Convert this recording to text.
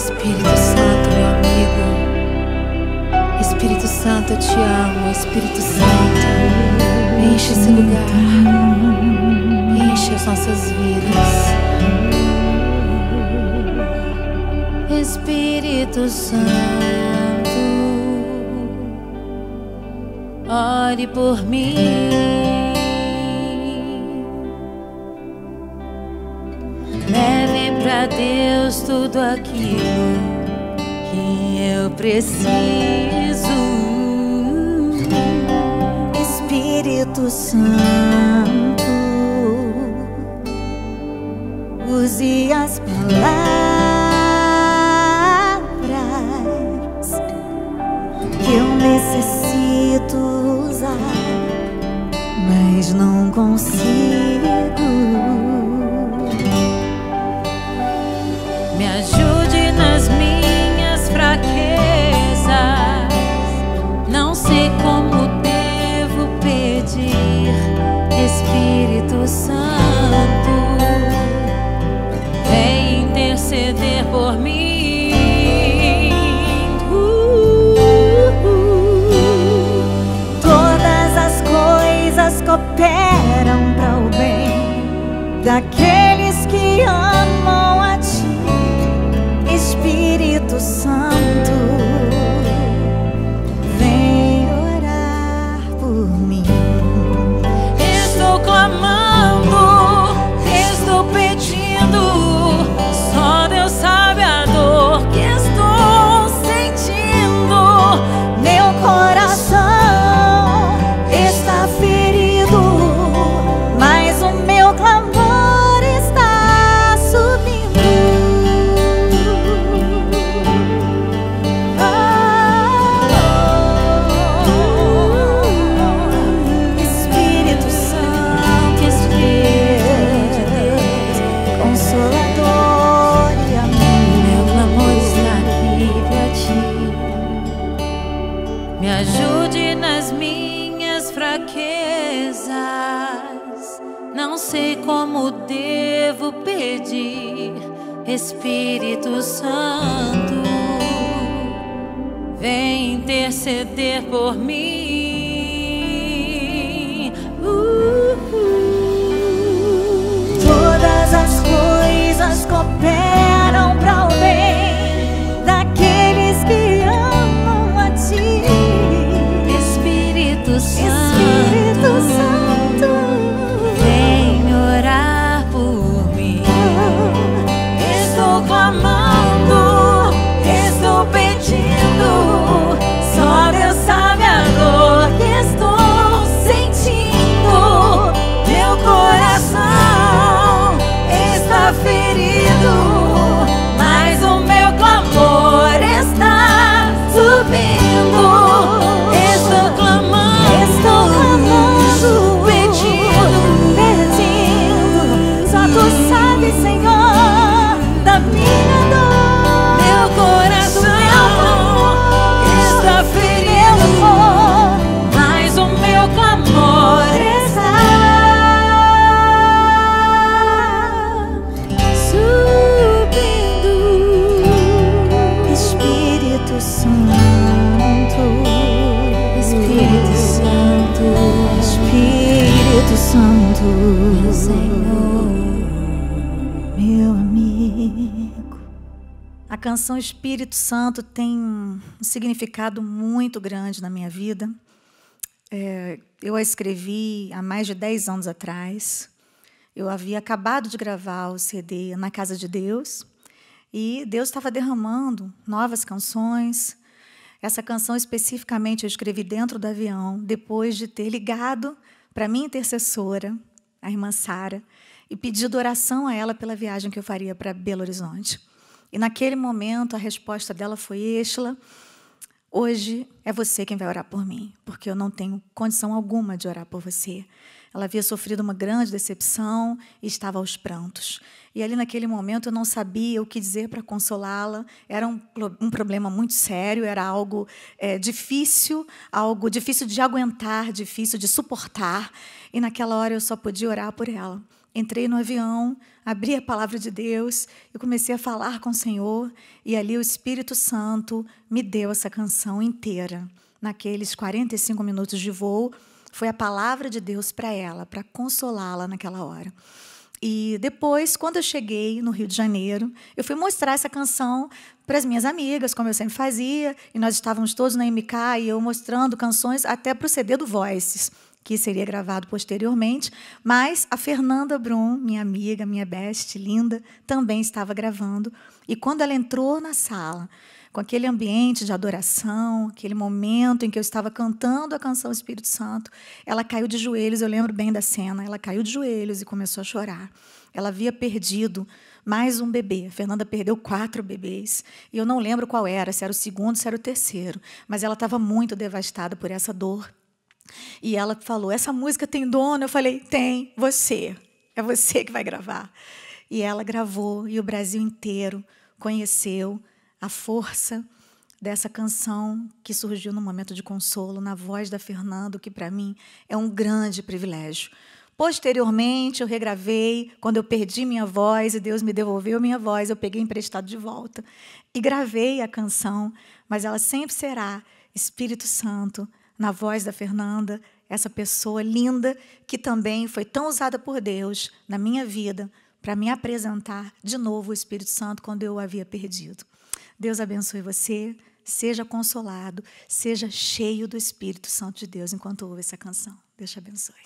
Espírito Santo, meu amigo. Espírito Santo, eu te amo. Espírito Santo, enche esse lugar. Enche as nossas vidas. Espírito Santo, ore por mim. Pra Deus tudo aquilo que eu preciso. Espírito Santo, use as palavras Me ajude nas minhas fraquezas. Não sei como devo pedir, Espírito Santo, vem interceder por mim. Uh, uh. Coisas cooperam para o bem daqueles que amam sei como devo pedir, Espírito Santo, vem interceder por mim. Senhor. meu amigo. A canção Espírito Santo tem um significado muito grande na minha vida. É, eu a escrevi há mais de 10 anos atrás. Eu havia acabado de gravar o CD na Casa de Deus e Deus estava derramando novas canções. Essa canção especificamente eu escrevi dentro do avião, depois de ter ligado para minha intercessora, a irmã Sara, e pedido oração a ela pela viagem que eu faria para Belo Horizonte. E naquele momento a resposta dela foi: Estela, hoje é você quem vai orar por mim, porque eu não tenho condição alguma de orar por você. Ela havia sofrido uma grande decepção e estava aos prantos. E ali naquele momento eu não sabia o que dizer para consolá-la. Era um, um, problema muito sério, era algo é, difícil, algo difícil de aguentar, difícil de suportar. E naquela hora eu só podia orar por ela. Entrei no avião, abri a palavra de Deus e comecei a falar com o Senhor. E ali o Espírito Santo me deu essa canção inteira. Naqueles 45 minutos de voo, foi a palavra de Deus para ela, para consolá-la naquela hora. E depois, quando eu cheguei no Rio de Janeiro, eu fui mostrar essa canção para as minhas amigas, como eu sempre fazia, e nós estávamos todos na MK e eu mostrando canções até para o CD do Voices, que seria gravado posteriormente, mas a Fernanda Brum, minha amiga, minha best, linda, também estava gravando. E quando ela entrou na sala, com aquele ambiente de adoração, aquele momento em que eu estava cantando a canção Espírito Santo, ela caiu de joelhos, eu lembro bem da cena, ela caiu de joelhos e começou a chorar. Ela havia perdido mais um bebê. A Fernanda perdeu quatro bebês. E eu não lembro qual era, se era o segundo, se era o terceiro. Mas ela estava muito devastada por essa dor. E ela falou: Essa música tem dono? Eu falei: Tem, você. É você que vai gravar. E ela gravou, e o Brasil inteiro conheceu a força dessa canção que surgiu no momento de consolo, na voz da Fernanda, que para mim é um grande privilégio. Posteriormente, eu regravei, quando eu perdi minha voz e Deus me devolveu minha voz, eu peguei emprestado de volta e gravei a canção, mas ela sempre será Espírito Santo, na voz da Fernanda, essa pessoa linda que também foi tão usada por Deus na minha vida para me apresentar de novo o Espírito Santo quando eu o havia perdido. Deus abençoe você, seja consolado, seja cheio do Espírito Santo de Deus enquanto ouve essa canção. Deus te abençoe.